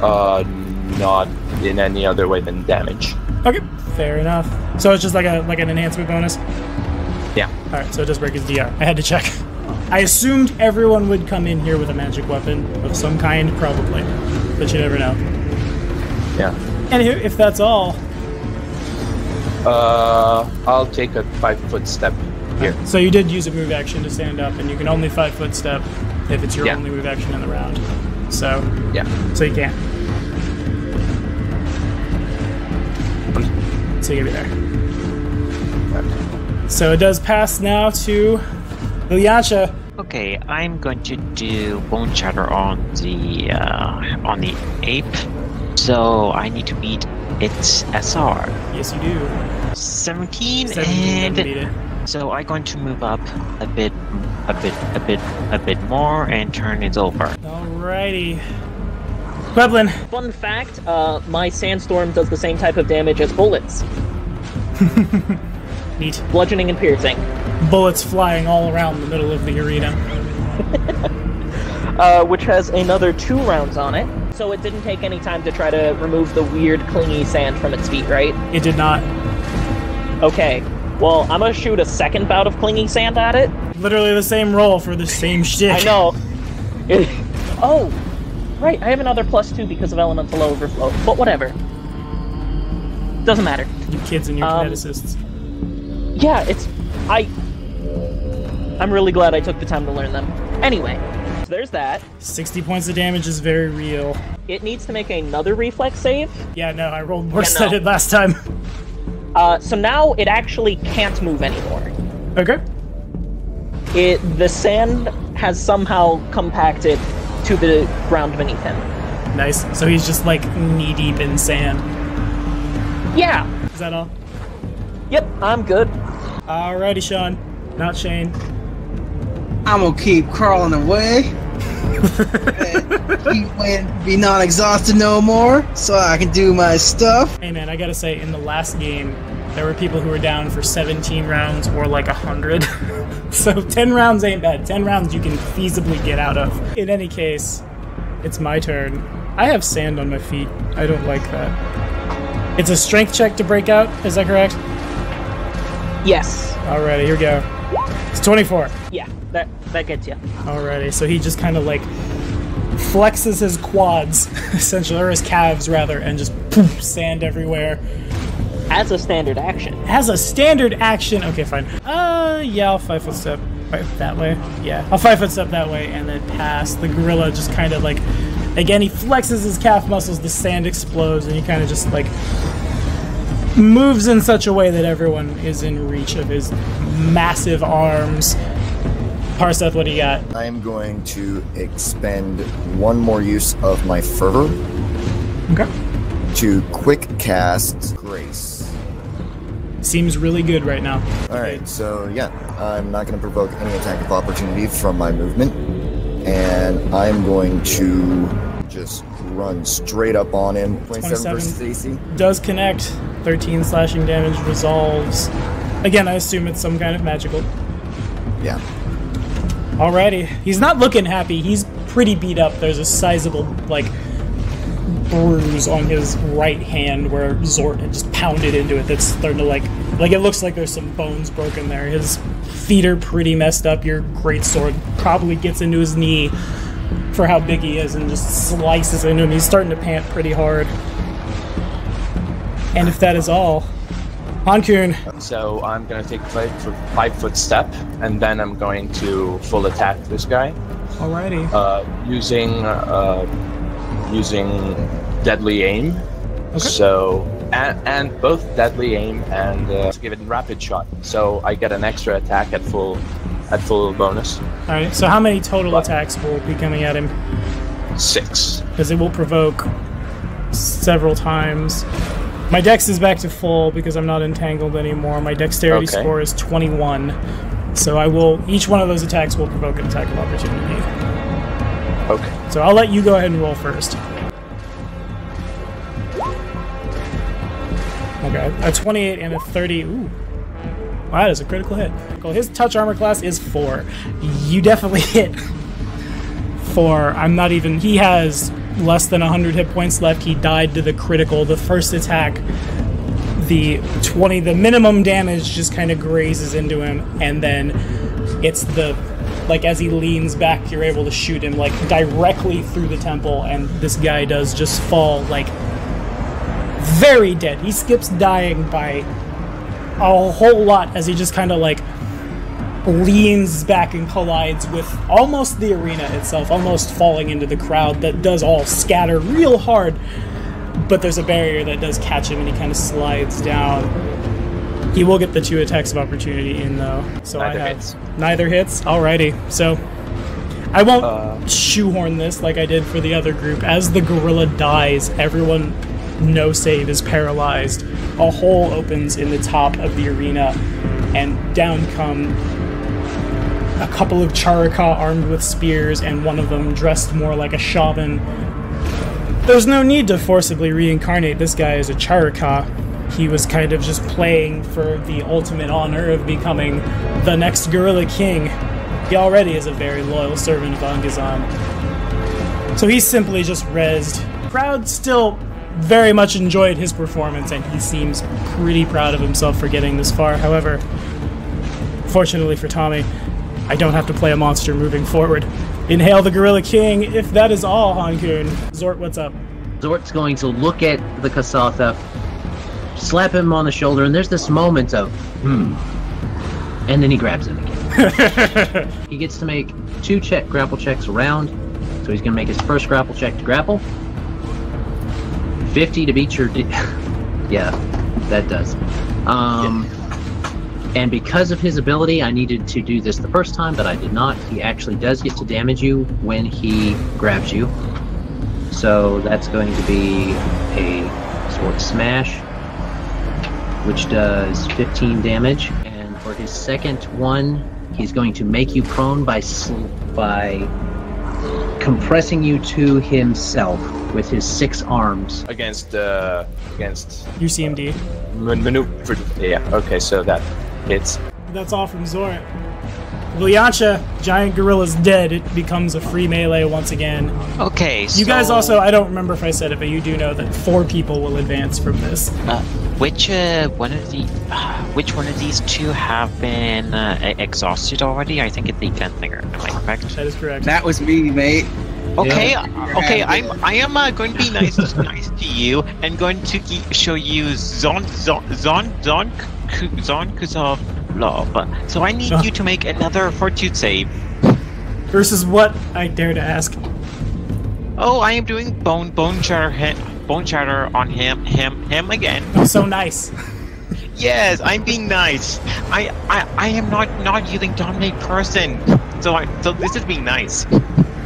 Uh, not in any other way than damage. Okay, fair enough. So it's just like a like an enhancement bonus. Yeah. All right, so it does break his DR. I had to check. I assumed everyone would come in here with a magic weapon of some kind, probably, but you never know. Yeah. Anywho, if that's all, Uh, I'll take a five foot step here. so you did use a move action to stand up, and you can only five foot step if it's your Yeah. only move action in the round. So, Yeah. so you can't. So you get be there. So it does pass now to Ilyacha. Okay, I'm going to do bone shatter on the uh, on the ape. So I need to beat its SR. Yes, you do. 17, 17 and so I'm going to move up a bit, a bit, a bit, a bit more, and turn it over. Alrighty. Quiblin. Fun fact: uh, my sandstorm does the same type of damage as bullets, Neat. bludgeoning and piercing. Bullets flying all around the middle of the arena. uh, which has another two rounds on it. So it didn't take any time to try to remove the weird clingy sand from its feet, right? It did not. Okay. Well, I'm gonna shoot a second bout of clingy sand at it. Literally the same roll for the same shit. I know. It- oh, right. I have another plus two because of elemental overflow. But whatever. Doesn't matter. You kids and your Um, kineticists. Yeah, it's I. I'm really glad I took the time to learn them. Anyway, so there's that. 60 points of damage is very real. It needs to make another reflex save. Yeah, no, I rolled worse Yeah, than I no. did last time. Uh, so now it actually can't move anymore. okay. It the sand has somehow compacted to the ground beneath him. Nice. So he's just like knee deep in sand. Yeah. Is that all? Yep. I'm good. Alrighty, Sean. Not Shane. I'm gonna keep crawling away. and keep waiting to be not exhausted no more, so I can do my stuff. Hey man, I gotta say, in the last game, there were people who were down for 17 rounds or like 100. so 10 rounds ain't bad. 10 rounds you can feasibly get out of. In any case, it's my turn. I have sand on my feet. I don't like that. It's a strength check to break out, is that correct? Yes. Alrighty, here we go. It's 24. Yeah. That that gets you. Alrighty, so he just kind of like flexes his quads, essentially, or his calves rather, and just poof, sand everywhere. as a standard action. As a standard action, okay, fine. Uh, yeah, I'll five foot step right that way. Yeah, I'll five foot step that way and then pass. The gorilla just kind of like, again, he flexes his calf muscles. The sand explodes, and he kind of just like moves in such a way that everyone is in reach of his massive arms. Parseth, what do you got? I am going to expend one more use of my fervor Okay. to quick cast Grace. Seems really good right now. All right, so yeah, I'm not going to provoke any attack of opportunity from my movement, and I'm going to just run straight up on him. 27, versus 27. AC. Does connect. 13 slashing damage resolves. Again, I assume it's some kind of magical. Yeah. Alrighty. He's not looking happy. He's pretty beat up. There's a sizable, like, bruise on his right hand where Zort had just pounded into it that's starting to, like, like it looks like there's some bones broken there. His feet are pretty messed up. Your great sword probably gets into his knee for how big he is and just slices into him. He's starting to pant pretty hard. And if that is all, Hankun, So I'm gonna take five foot, five foot step, and then I'm going to full attack this guy alrighty. uh, using uh, using deadly aim. Okay. So and, and both deadly aim and uh, give it rapid shot. So I get an extra attack at full at full bonus Alright, so how many total attacks will be coming at him? six. Because it will provoke several times. My dex is back to full because I'm not entangled anymore. My dexterity Okay. score is 21. So I will each one of those attacks will provoke an attack of opportunity. Okay. So I'll let you go ahead and roll first. Okay, a 28 and a 30. Ooh. Wow, that is a critical hit. Well, his touch armor class is 4. You definitely hit 4. I'm not even. He has less than 100 hit points left. He died to the critical. The first attack, the 20, the minimum damage just kind of grazes into him, and then it's the like as he leans back you're able to shoot him like directly through the temple and this guy does just fall like very dead he skips dying by a whole lot as he just kind of like leans back and collides with almost the arena itself almost falling into the crowd that does all scatter real hard but there's a barrier that does catch him and he kind of slides down he will get the two attacks of opportunity in though. So Neither I have hits. neither hits. Alrighty. So I won't Uh, shoehorn this like I did for the other group. As the gorilla dies, everyone no save is paralyzed. A hole opens in the top of the arena, and down come a couple of Charau-ka armed with spears, and one of them dressed more like a shaman. There's no need to forcibly reincarnate this guy as a Charau-ka. He was kind of just playing for the ultimate honor of becoming the next Gorilla King. He already is a very loyal servant of Angazhan. So he simply just rezzed. Crowd still very much enjoyed his performance, and he seems pretty proud of himself for getting this far. However, fortunately for Tommy, I don't have to play a monster moving forward. Inhale the Gorilla King. If that is all, Hankun. Zort, what's up? Zort's going to look at the Kasatha, slap him on the shoulder, and there's this moment of, hmm. And then he grabs him again. he gets to make two check grapple checks around, so he's going to make his first grapple check to grapple. 50 to beat your. D- yeah, that does. Um, And because of his ability, I needed to do this the first time, but I did not. He actually does get to damage you when he grabs you. So that's going to be a sword smash, which does 15 damage. And for his second one, he's going to make you prone by sl- by compressing you to himself with his six arms. against uh, against UCMD. man- maneuver. Yeah. Okay. So that hits. That's all from Zort. Vilyancha, giant gorilla's dead. It becomes a free melee once again. Okay, so You guys also, I don't remember if I said it, but you do know that four people will advance from this. uh, which uh, one of the uh, which one of these two have been uh, e- exhausted already? I think it's the Gunslinger. Am I correct? That is correct. That was me, mate. Okay, okay, I'm I am uh, going to be nice nice to you and going to ge- show you Zon Zon Zon Zon Ku- Zon-Kuthon love. So I need Huh. you to make another fortune save. Versus what I dare to ask. Oh, I am doing bone bone shatter him, bone shatter on him him him again. So nice. Yes, I'm being nice. I I, I am not not using dominate person. So I so this is being nice.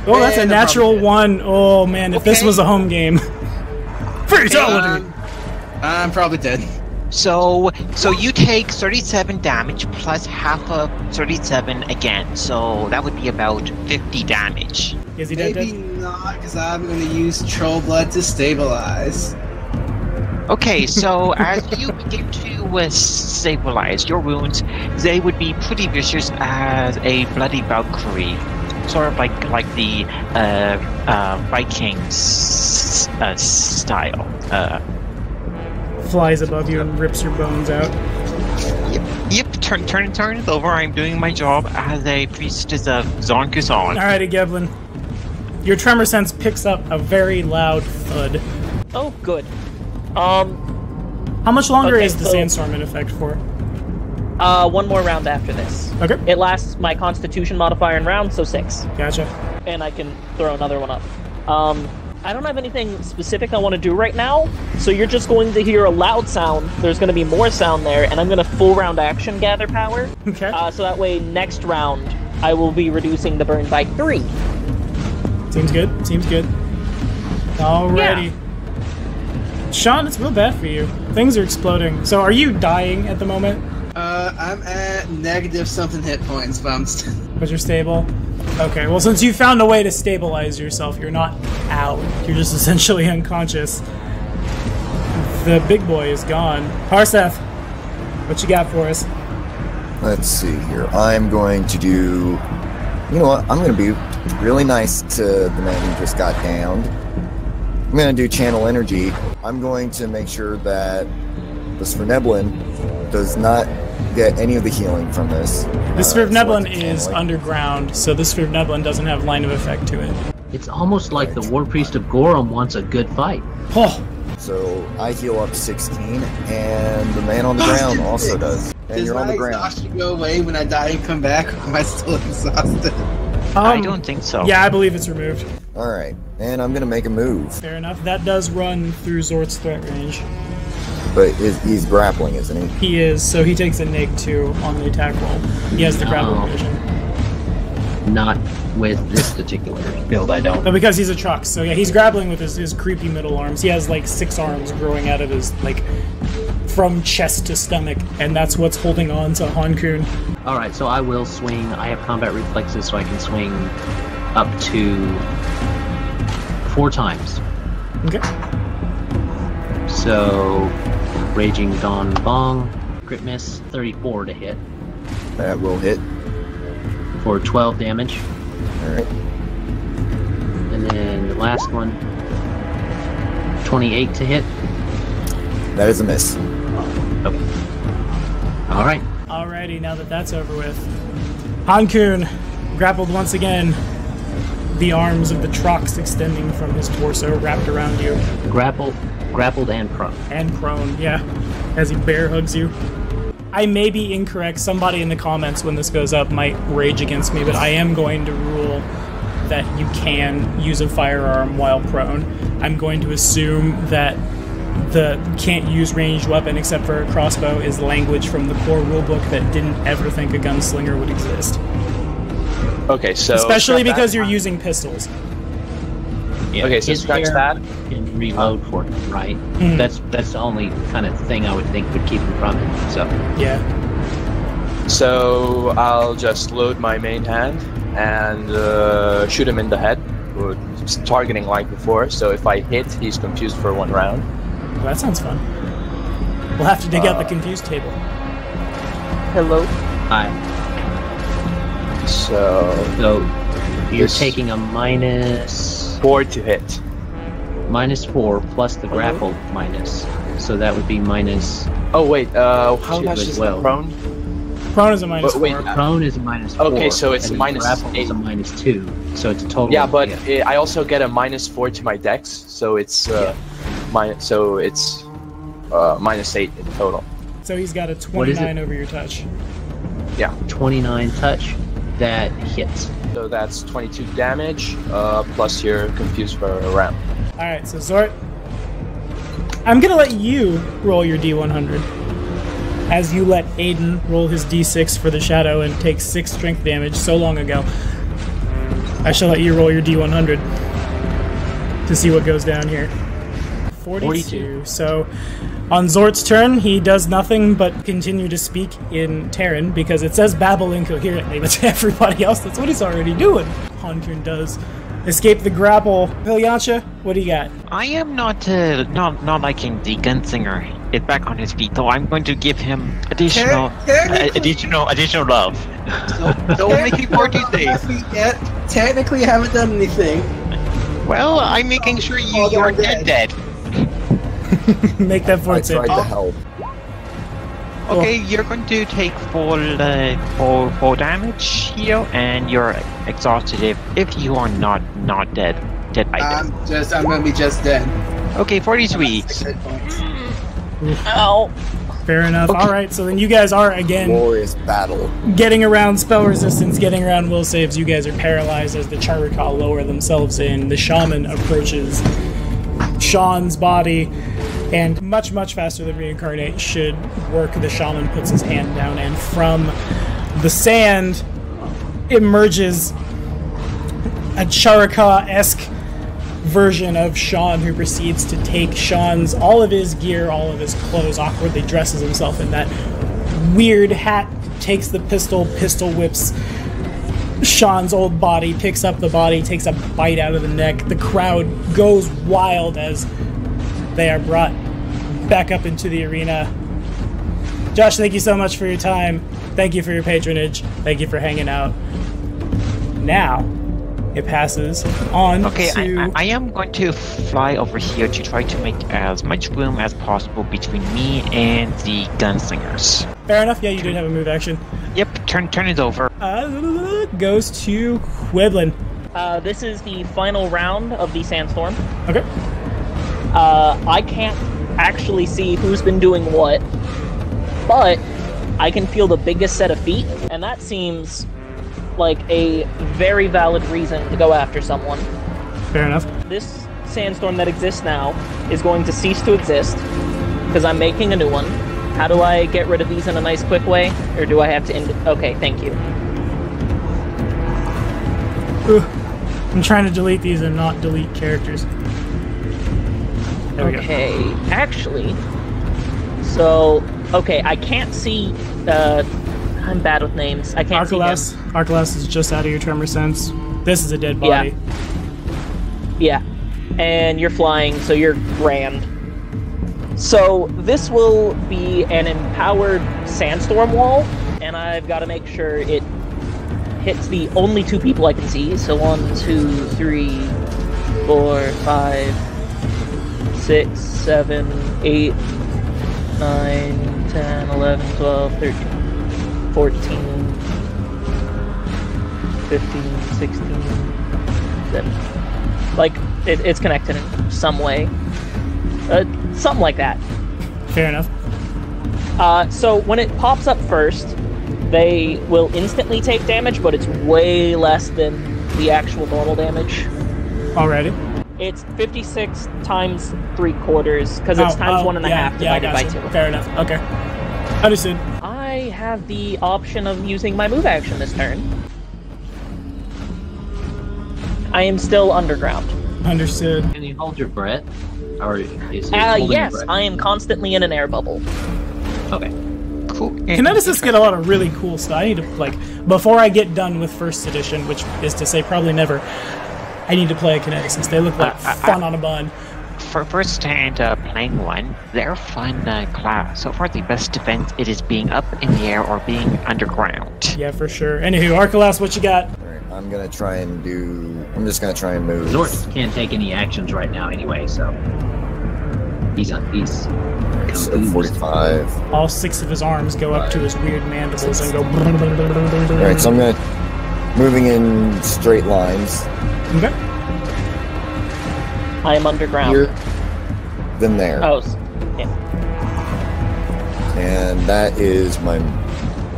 Oh, that's a natural problem- one. Oh man, if this was a home game. Fatality! Um, I'm probably dead. So so you take 37 damage plus half of 37 again. So that would be about 50 damage. Is he dead? Maybe dead? not, because I'm going to use Troll Blood to stabilize. Okay, so as you begin to uh, stabilize your wounds, they would be pretty vicious as a bloody Valkyrie, sort of like like the uh, uh, Vikings uh, style. Uh, Flies above you and rips your bones out. yep, yep. turn turn turn it over. I'm doing my job as a priestess of Zon All righty, Gevlin. Your tremor sense picks up a very loud thud. Oh, good. Um, How much longer Okay, is the so- sandstorm in effect for? Uh, one more round after this. Okay, It lasts my Constitution modifier in round, so six, gotcha. and I can throw another one up. Um, I don't have anything specific I want to do right now, so you're just going to hear a loud sound. There's going to be more sound there, and I'm going to full round action gather power. Okay, Uh, so that way, next round, I will be reducing the burn by three. seems good. Seems good. Alrighty. Yeah. Sean, it's real bad for you. Things are exploding. So, are you dying at the moment? Uh, I'm at negative something hit points, but I'm But you're stable. Okay, well, since you found a way to stabilize yourself, you're not out. You're just essentially unconscious. The big boy is gone. Parseth, what you got for us? Let's see here. I'm going to do. You know what? I'm going to be really nice to the man who just got downed. I'm going to do channel energy. I'm going to make sure that the Svirfneblin does not get any of the healing from this. The Uh, Svirfneblin is channeling. underground, so the Svirfneblin doesn't have line of effect to it. It's almost like the War Priest of Gorum wants a good fight. Oh, So I heal up 16, and the man on the ground also does. And Does you're on the ground. exhaustion go away when I die and come back, or am I still exhausted? I um, don't think so. Yeah, I believe it's removed. All right, and I'm gonna make a move, Fair enough. That does run through Zort's threat range. But is, he's grappling, isn't he? He is, so he takes a neg 2 on the attack roll. He has the grapple Oh. vision. Not with this particular build, I don't. But because he's a truck, so yeah, he's grappling with his, his creepy middle arms. He has like six arms growing out of his, like, from chest to stomach, and that's what's holding on to Hankun. Alright, so I will swing. I have combat reflexes, so I can swing up to four times. Okay. So, Raging Dawn Bong, crit miss, 34 to hit That will hit. for 12 damage. All right. And then the last one, 28 to hit. That is a miss. Alright, Alrighty, now that that's over with. Hankun, grappled once again, the arms of the trucks extending from his torso wrapped around you, grapple, grappled and prone. and prone, yeah, as he bear hugs you. I may be incorrect. Somebody in the comments when this goes up might rage against me, but I am going to rule that you can use a firearm while prone. I'm going to assume that the can't use ranged weapon except for a crossbow is language from the core rulebook that didn't ever think a gunslinger would exist. Okay, so Especially because you're using pistols. Yeah, Okay, so his scratch that. Can reload for him, right? Hmm. That's that's the only kind of thing I would think would keep him from it. So Yeah. So I'll just load my main hand and uh, shoot him in the head, targeting like before. So if I hit, he's confused for one round. Well, that sounds fun. We'll have to dig out the Uh, confused table. Hello. Hi. So so you're This- taking a minus four to hit. minus four plus the grapple minus. So that would be minus. Oh wait, uh, how much is well. the prone? Prone is a minus But wait, four. uh, Prone is a minus four. Okay, so it's and then minus grapple is a minus two. So it's a total. Yeah, of- but it, I also get a minus four to my dex, so it's uh, mi- so it's uh, minus eight in total. So he's got a What is it? 29 over your touch. Yeah. 29 touch. That hits. So that's 22 damage, uh, plus you're confused for a round. All right, so Zort, I'm gonna let you roll your D100 as you let Aiden roll his D6 for the shadow and take six strength damage so long ago. I shall let you roll your D100 to see what goes down here. 42. 42. So on Zort's turn, he does nothing but continue to speak in Terran because it says babble incoherently, but to everybody else, that's what he's already doing. Hankun does escape the grapple. Pilyancha, what do you got? I am not uh, not not liking the gunslinger. Get back on his feet, so I'm going to give him additional Ter- uh, additional additional love. Don't make me more Technically, safe. haven't Yet, technically, haven't done anything. Well, I'm making sure you Oh, you are they're dead. dead. Make that I fort save. tried to help. Okay, you're going to take full uh, full full damage here, and you're exhausted if, if you are not not dead dead by I'm just, I'm gonna be just dead. Okay, 43. Six. Ow. Fair enough. All right, so then you guys are again Glorious battle. getting around spell resistance, getting around will saves. You guys are paralyzed as the Charau-ka lower themselves in. The shaman approaches Sean's body, and much, much faster than reincarnate should work. The shaman puts his hand down, and from the sand emerges a Charau-ka esque version of Sean who proceeds to take Sean's all of his gear, all of his clothes, awkwardly dresses himself in that weird hat, takes the pistol, pistol whips Sean's old body, picks up the body, takes a bite out of the neck. The crowd goes wild as they are brought back up into the arena. Josh, thank you so much for your time. Thank you for your patronage. Thank you for hanging out. Now, it passes on Okay, I, to. I, I am going to fly over here to try to make as much room as possible between me and the gunslingers. Fair enough. Yeah, you did have a move action. Yep, turn turn it over. Uh, goes to Quiblin. Uh, this is the final round of the sandstorm. Okay. Uh, I can't actually see who's been doing what, but I can feel the biggest set of feet, and that seems like a very valid reason to go after someone. Fair enough. This sandstorm that exists now is going to cease to exist because I'm making a new one. How do I get rid of these in a nice, quick way, or do I have to end? it? Okay, thank you. Ooh, I'm trying to delete these and not delete characters. There we go. Okay, actually, so okay, I can't see. Uh, I'm bad with names. I can't see him. Arcalas. Arcalas is just out of your tremor sense. This is a dead body. Yeah, and you're flying, so you're grand. So this will be an empowered sandstorm wall, and I've got to make sure it hits the only two people I can see. So one, two, three, four, five, six, seven, eight, nine, ten, eleven, twelve, thirteen, fourteen, fifteen, sixteen, seventeen like it, it's connected in some way uh, something like that Fair enough. uh, so when it pops up first they will instantly take damage but it's way less than the actual normal damage Already. it's 56 times three quarters because it's Oh, times oh, one and a yeah, half yeah, divided by two Fair enough. Okay. Understood. I have the option of using my move action this turn i am still underground Understood. Can you hold your breath? Or is it uh, yes breath? i am constantly in an air bubble Okay. Cool. Kineticists get a lot of really cool stuff. I need to like before I get done with first edition, which is to say probably never. I need to play a kineticist. They look like Uh, I- fun on a bun. For first hand uh, playing one, they're fun uh, class. So far, the best defense it is being up in the air or being underground. Yeah, for sure. Anywho, Arcalas, what you got? Alright, I'm gonna try and do. I'm just gonna try and move. Zort can't take any actions right now anyway, so He's on. He's. So 45. All six of his arms go up to his weird mandibles and go. All right, so I'm gonna moving in straight lines Okay. I am underground. here, then there, Oh, s- and that is my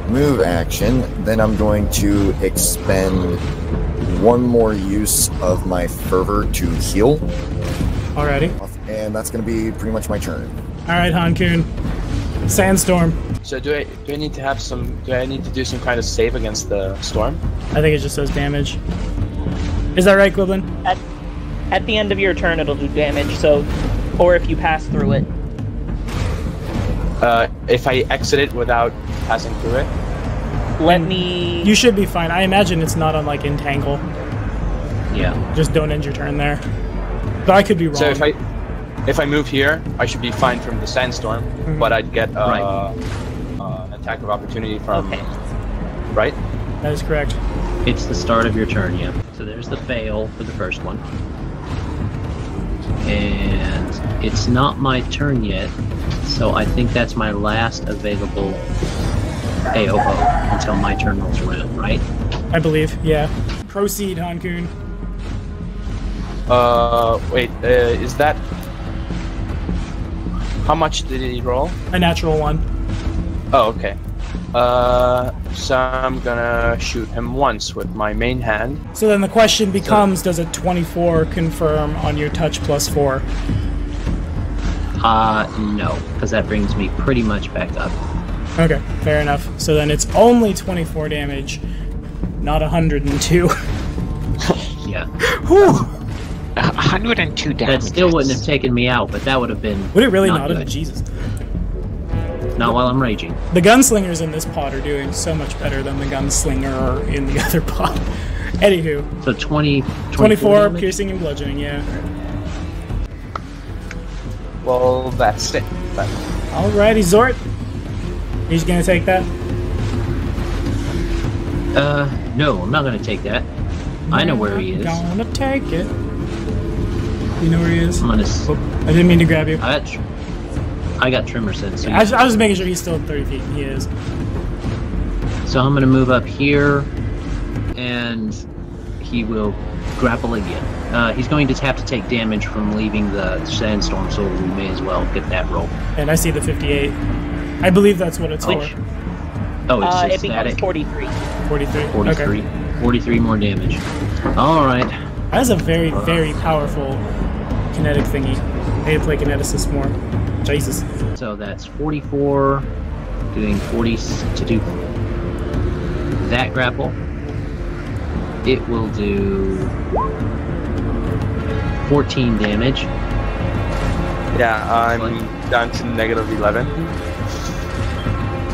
move action. Then I'm going to expend one more use of my fervor to heal, Alrighty. and that's gonna be pretty much my turn. Alright, Hankun. Sandstorm. So do I do I need to have some? Do I need to do some kind of save against the storm? I think it just says damage. Is that right, Quiblin? at, uh, at the end of your turn, it'll do damage. So, or if you pass through it, Uh, if I exit it without passing through it. let me. You should be fine. I imagine it's not on like entangle. Yeah. Just don't end your turn there. But I could be wrong. So if I if I move here, I should be fine from the sandstorm, but I'd get uh, Right. uh, an attack of opportunity from Okay. right. that is correct. It's the start of your turn, yeah. So there's the fail for the first one. And it's not my turn yet, so I think that's my last available AOO until my turn rolls around, right? I believe. Yeah. Proceed, Hankun. Uh, wait, uh, is that how much did he roll? A natural one. Oh, okay. Uh, so I'm gonna shoot him once with my main hand. So then the question becomes does a 24 confirm on your touch plus 4? Uh, no, because that brings me pretty much back up. Okay, fair enough. So then it's only 24 damage, not 102. Yeah. Whew. 102 damage. That still wouldn't have taken me out, but that would have been. Would it really not not have? Jesus. Not while I'm raging. The gunslingers in this pod are doing so much better than the gunslinger in the other pod. Anywho, So 20, 24, 24 piercing and bludgeoning, yeah. Well, that's it. That- Alrighty, Zort. He's gonna take that. Uh, no, I'm not gonna take that. I know where he is. I'm Gonna take it. You know where he is? I'm gonna. s- Oh, I didn't mean to grab you. I got. Tr- I got tremor sense. So, I, was- I was making sure he's still at 30 feet. He is. so I'm gonna move up here, and he will grapple again. Uh, he's going to have to take damage from leaving the sandstorm, so we may as well get that roll. And I see the 58. I believe that's what it's Which- for. Oh, it's Uh, it becomes static. 43. 43. 43. Okay. 43 more damage. All right. That is a very, very powerful kinetic thingy. I need to play kineticist more. Jesus. So that's 44, doing 40 to do that grapple. It will do 14 damage. Yeah, I'm down to negative 11.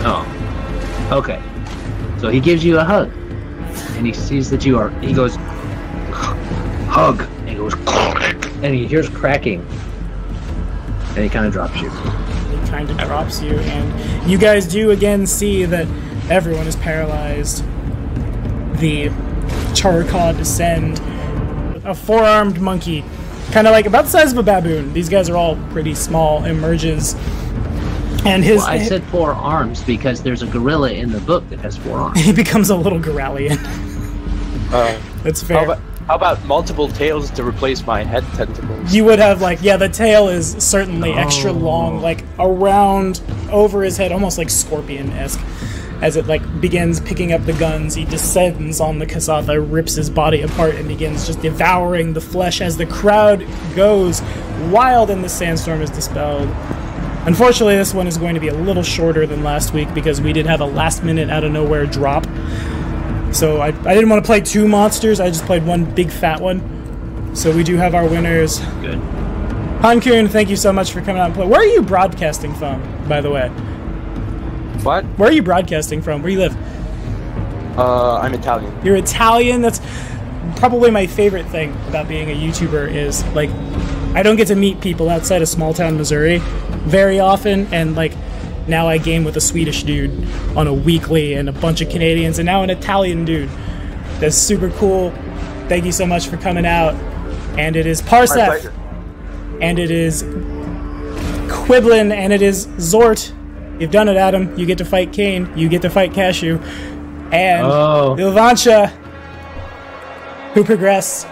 Oh, okay. So he gives you a hug, and he sees that you are. He goes, hug, and he goes, and he hears cracking, and he kind of drops you. It kind of drops you, and you guys do again see that everyone is paralyzed. The Charcod descend. A four armed monkey, kind of like about the size of a baboon. These guys are all pretty small, emerges. And his. Well, I said four arms because there's a gorilla in the book that has four arms. he becomes a little Goralian. Uh, That's how, fair. about, how about multiple tails to replace my head tentacles? You would have like yeah, the tail is certainly extra Oh. long, like around over his head, almost like scorpion esque. As it like begins picking up the guns, he descends on the Kasatha, rips his body apart, and begins just devouring the flesh as the crowd goes wild and the sandstorm is dispelled. Unfortunately, this one is going to be a little shorter than last week because we did have a last minute out of nowhere drop. So I, I didn't want to play two monsters, I just played one big fat one. So we do have our winners. Good. Han Hankun, thank you so much for coming out and play. Where are you broadcasting from, by the way? What? Where are you broadcasting from? Where you live? Uh, I'm Italian. You're Italian. That's probably my favorite thing about being a YouTuber is like I don't get to meet people outside of small town Missouri very often, and like now I game with a Swedish dude on a weekly and a bunch of Canadians, and now an Italian dude. That's super cool. Thank you so much for coming out. And it is My Parseth, and it is Quiblin, and it is Zort. You've done it, Adam. You get to fight Kane. You get to fight Cashew. And Oh. Ilvancha, who progress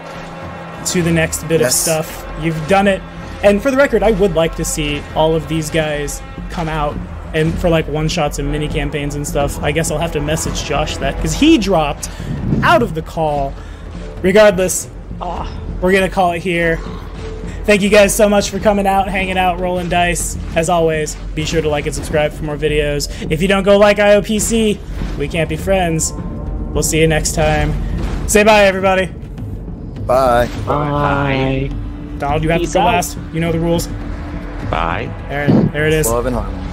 to the next bit Yes. of stuff. You've done it. And for the record, I would like to see all of these guys come out and for like one shots and mini campaigns and stuff. I guess I'll have to message Josh that because he dropped out of the call. Regardless, ah, we're gonna call it here. Thank you guys so much for coming out, hanging out, rolling dice. As always, be sure to like and subscribe for more videos. If you don't go like IOPC, we can't be friends. We'll see you next time. Say bye, everybody. Bye. Bye. Donald, you have Peace to go out. last. You know the rules. Bye. There, there it is. Love and harmony.